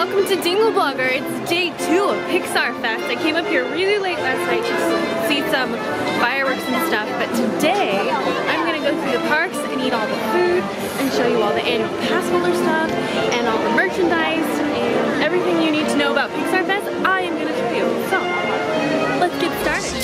welcome to Dingleblogger. It's day two of Pixar Fest. I came up here really late last night to see some fireworks and stuff, but today I'm gonna go through the parks and eat all the food and show you all the annual pass holder stuff and all the merchandise and everything you need to know about Pixar Fest. I am gonna show you. So, let's get started.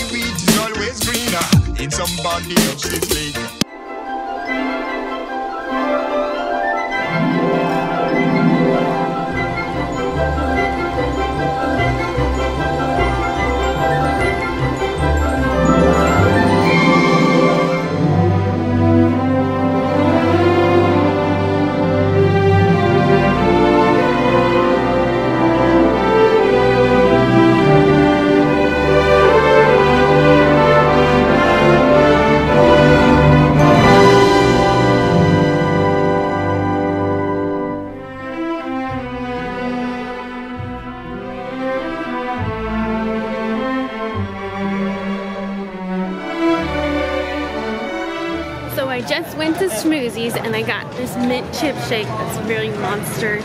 And I got this mint chip shake that's really monster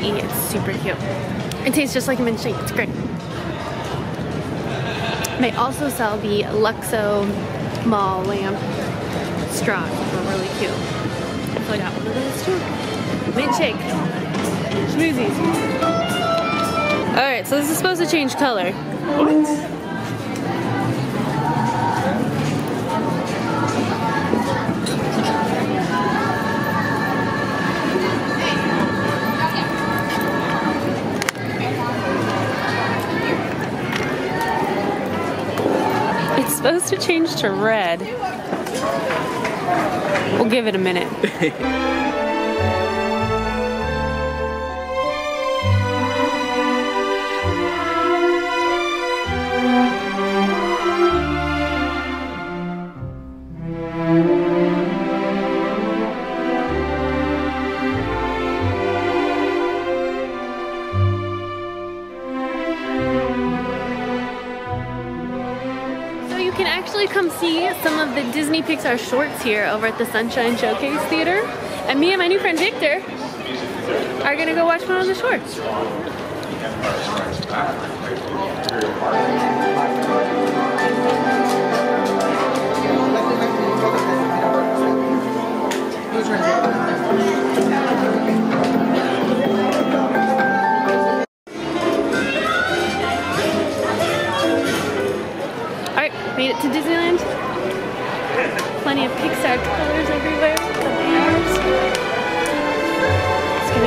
-y. It's super cute. It tastes just like a mint shake. It's great. They also sell the Luxo Mall lamp straws, are really cute. I got one of those too. Mint shake. Schmoozie's. Alright, so this is supposed to change color. What? Supposed to change to red. We'll give it a minute. the Disney Pixar shorts here over at the Sunset Showcase Theater. And me and my new friend Victor are gonna go watch one of the shorts.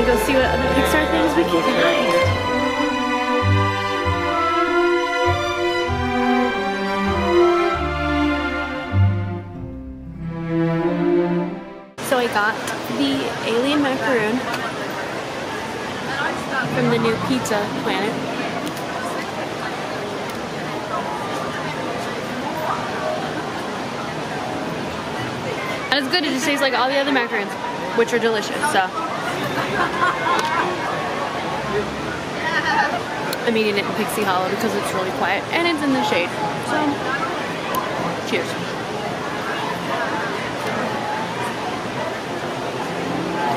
Go see what other Pixar things we can find. So I got the alien macaroon from the new Pizza Planet. And it's good, it just tastes like all the other macarons, which are delicious, so. I'm eating it in Pixie Hollow because it's really quiet and it's in the shade. So, cheers.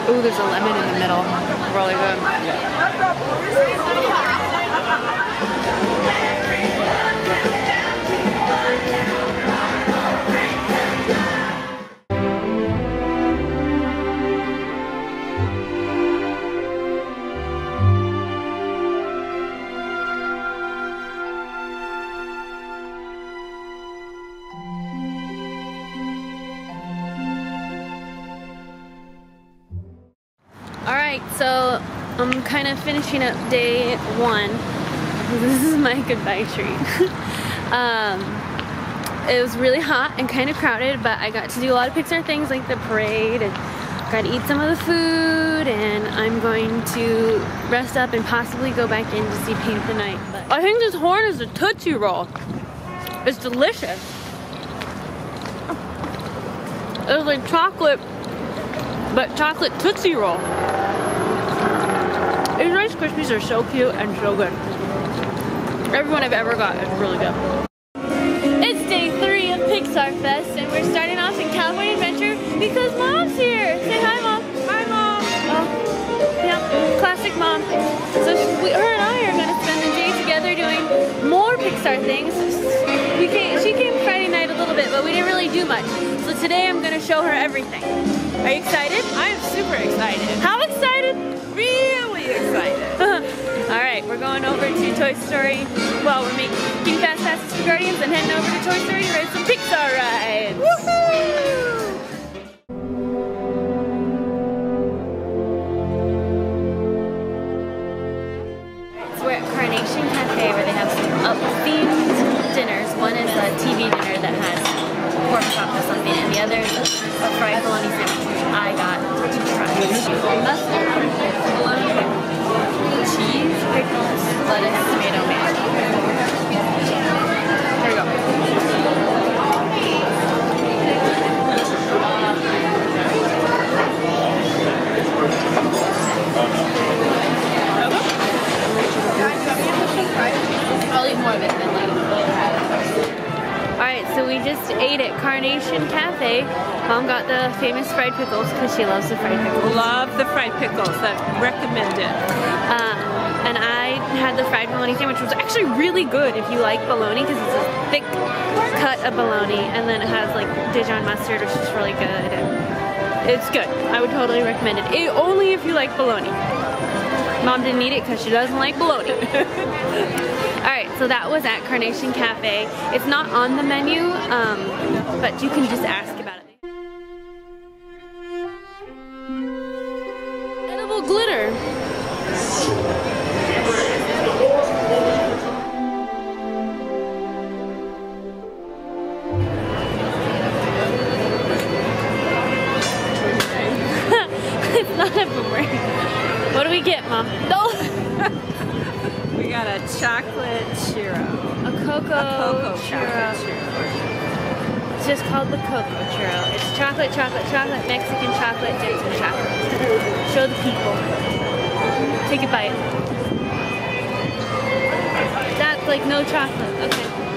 Ooh, there's a lemon in the middle. Really good. Alright, so I'm kind of finishing up day one. This is my goodbye treat. um, it was really hot and kind of crowded, but I got to do a lot of Pixar things like the parade and got to eat some of the food and I'm going to rest up and possibly go back in to see Paint the Night. But I think this horn is a Tootsie Roll. It's delicious. It's like chocolate, but chocolate Tootsie Roll. Krispies are so cute and so good. Everyone I've ever got is really good. It's day three of Pixar Fest and we're starting off in Cowboy Adventure because Mom's here. Say hi, Mom. Hi, Mom. Oh, yeah, classic Mom. So we, her and I are going to spend the day together doing more Pixar things. Came, she came Friday night a little bit, but we didn't really do much. So today I'm going to show her everything. Are you excited? I am super excited. How excited? Really excited. All right, we're going over to Toy Story. Well, we're making fast passes for Guardians and heading over to Toy Story to ride some Pixar to try. Cafe. Mom got the famous fried pickles because she loves the fried pickles. Love the fried pickles. That recommended. Um, and I had the fried bologna sandwich, which was actually really good if you like bologna because it's a thick cut of bologna and then it has like Dijon mustard, which is really good. And it's good. I would totally recommend it. it only if you like bologna. Mom didn't eat it because she doesn't like bologna. So that was at Carnation Cafe. It's not on the menu, um, but you can just ask about it. Just called the cocoa churro. It's chocolate, chocolate, chocolate, Mexican chocolate dipped in chocolate. Show the people. Take a bite. That's like no chocolate. Okay.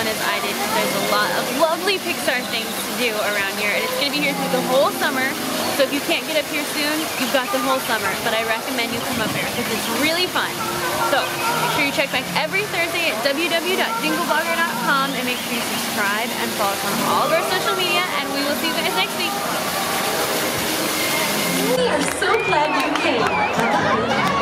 Fun as I did because there's a lot of lovely Pixar things to do around here and it's going to be here through the whole summer. So if you can't get up here soon, you've got the whole summer. But I recommend you come up here because it's really fun. So make sure you check back every Thursday at www.dingleblogger.com and make sure you subscribe and follow us on all of our social media and we will see you guys next week. We are so glad you came. Bye-bye.